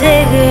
take